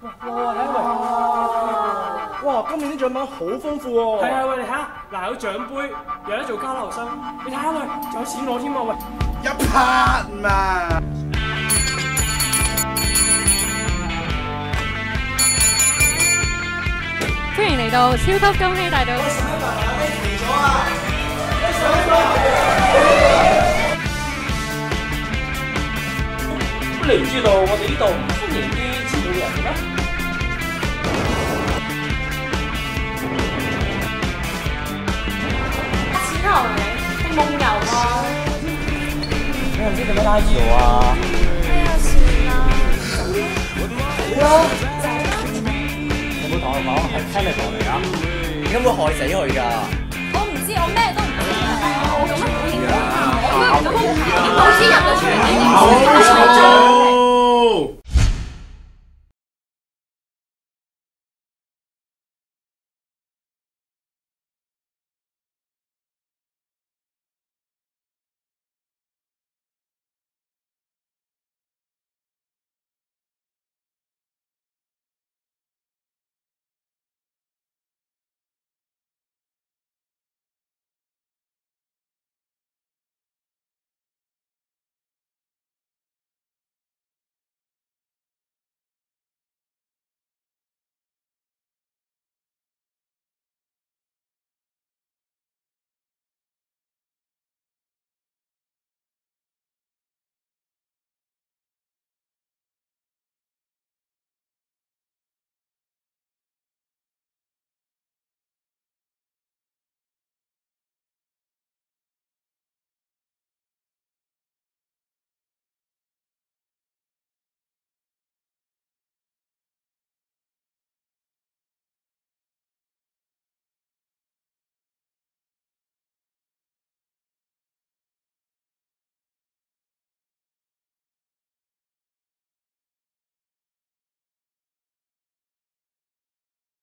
哇哇，睇下喂！哇，今年啲獎品好豐富喎。係啊，喂，你睇下，嗱有獎杯，有得做交流生，你睇下喂，仲有錢攞添啊喂！一拍嘛！歡迎嚟到超級金禧大道。你唔知道我哋呢度唔歡迎啲遲到嘅人嘅咩？錢頭你定夢遊啊？你唔知點樣拉搖啊？哎呀，算啦。係啊！有冇同我講係 chemical 嚟㗎？點解會害死佢㗎？我唔知，我咩都唔知啊！我咁